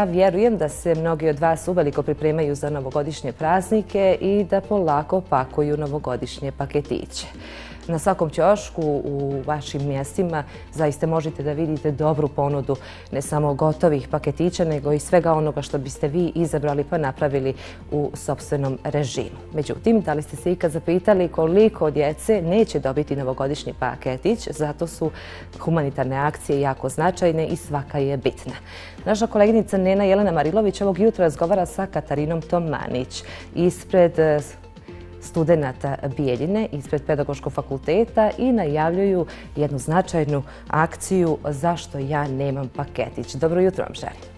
Ja vjerujem da se mnogi od vas uveliko pripremaju za novogodišnje praznike i da polako pakuju novogodišnje paketiće. Na svakom ćošku u vašim mjestima zaiste možete da vidite dobru ponudu ne samo gotovih paketića, nego i svega onoga što biste vi izabrali pa napravili u sobstvenom režimu. Međutim, da li ste se ikad zapitali koliko djece neće dobiti novogodišnji paketić? Zato su humanitarne akcije jako značajne i svaka je bitna. Naša koleginica Nena Jelena Marilović ovog jutra razgovara sa Katarinom Tomanić ispred studenta Bijeljine ispred Pedagoškog fakulteta i najavljuju jednu značajnu akciju Zašto ja nemam paketić. Dobro jutro vam želim.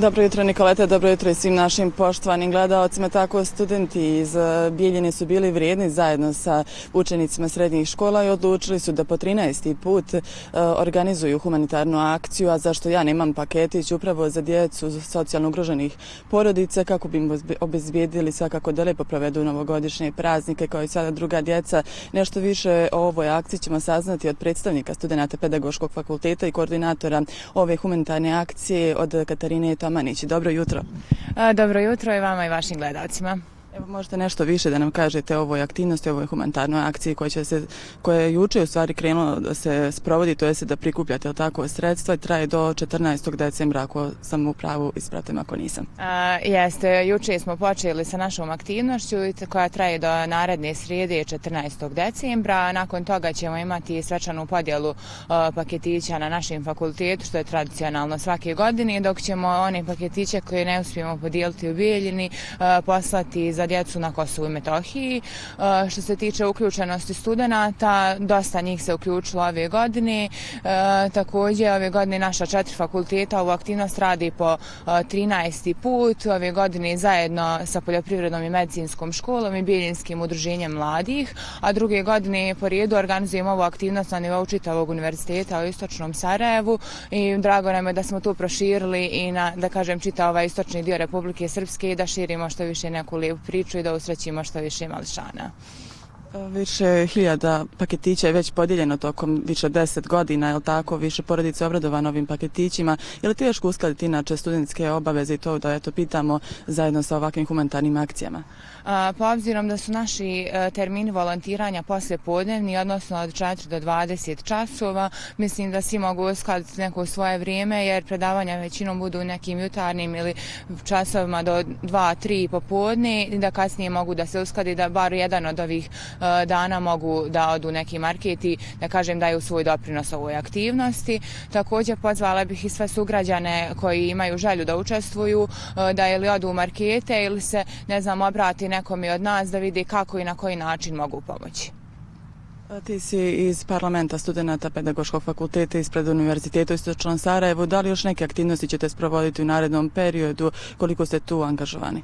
Dobro jutro Nikoleta, dobro jutro i svim našim poštovanim gledalcima. Tako studenti iz eh, Bijeljine su bili vrijedni zajedno sa učenicima srednjih škola i odlučili su da po 13. put eh, organizuju humanitarnu akciju, a zašto ja nemam paketić upravo za djecu socijalno ugroženih porodica kako bi im obezbijedili svakako da lepo provedu novogodišnje praznike kao i sada druga djeca. Nešto više o ovoj akciji ćemo saznati od predstavnika studenta Pedagoškog fakulteta i koordinatora ove humanitarne akcije od Katarine Eto Tomanić. Dobro jutro. Dobro jutro i vama i vašim gledalcima. Evo možete nešto više da nam kažete o ovoj aktivnosti, o ovoj humanitarnoj akciji koja, će se, koja je juče u stvari krenula da se sprovodi, to je se da prikupljate tako sredstva i traje do 14. decembra ako sam u pravu ispratim ako nisam. A, jeste, juče smo počeli sa našom aktivnošću koja traje do naredne srijede 14. decembra. Nakon toga ćemo imati svečanu podjelu a, paketića na našem fakultetu što je tradicionalno svake godine dok ćemo one paketiće koje ne uspijemo podijeliti u Bijeljini a, poslati za djecu na Kosovu i Metohiji. E, što se tiče uključenosti studenta, dosta njih se uključilo ove godine. E, takođe, također, ove godine naša četiri fakulteta u aktivnost radi po e, 13. Put. Ove godine zajedno sa Poljoprivrednom i medicinskom školom i Biljinskim udruženjem mladih, a druge godine po redu organizujemo ovu aktivnost na nivou čitavog univerziteta u Istočnom Sarajevu i drago nam je da smo tu proširili i na, da kažem, čita ovaj istočni dio Republike Srpske i da širimo što više neku lijepu priču i da usrećimo što više mališana. Više hiljada paketića je već podijeljeno tokom više deset godina, je li tako, više porodice obradovano ovim paketićima. Je li teško uskladiti inače studentske obaveze i to da eto pitamo zajedno sa ovakvim humanitarnim akcijama? A, Po obzirom da su naši e, termini volontiranja posle podnevni, odnosno od 4 do 20 časova, mislim da svi mogu uskladiti neko svoje vrijeme, jer predavanja većinom budu u nekim jutarnim ili časovima do 2-3 popodne i da kasnije mogu da se uskladi da bar jedan od ovih E, dana mogu da odu neki marketi, da kažem daju svoj doprinos ovoj aktivnosti. Također pozvala bih i sve sugrađane koji imaju želju da učestvuju, e, da ili odu u markete ili se, ne znam, obrati nekom od nas da vidi kako i na koji način mogu pomoći. Ti si iz parlamenta studenta pedagoškog fakulteta ispred univerziteta Istočan Sarajevo. Da li još neke aktivnosti ćete sprovoditi u narednom periodu? Koliko ste tu angažovani?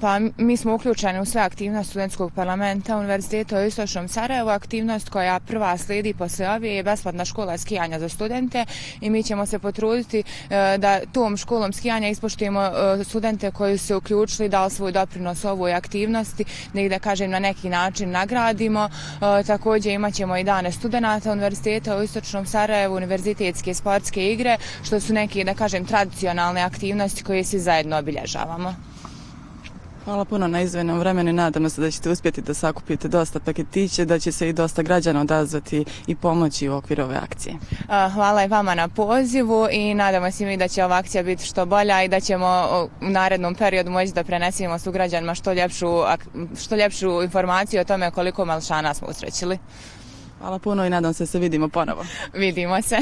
Pa mi smo uključeni u sve aktivnosti studentskog parlamenta Univerziteta u Istočnom Sarajevu. Aktivnost koja prva slijedi posle ove je besplatna škola skijanja za studente i mi ćemo se potruditi e, da tom školom skijanja ispoštujemo e, studente koji su uključili, dali svoj doprinos ovoj aktivnosti, da ih da kažem na neki način nagradimo. E, također imat ćemo i dane studenta Univerziteta u Istočnom Sarajevu, univerzitetske sportske igre, što su neke, da kažem, tradicionalne aktivnosti koje se zajedno obilježavamo. Hvala puno na izvenom vremenu i nadamo se da ćete uspjeti da sakupite dosta paketiće, da će se i dosta građana odazvati i pomoći u okviru ove akcije. Hvala i vama na pozivu i nadamo se mi da će ova akcija biti što bolja i da ćemo u narednom periodu moći da prenesimo su građanima što ljepšu, što ljepšu informaciju o tome koliko malšana smo usrećili. Hvala puno i nadam se da se vidimo ponovo. Vidimo se.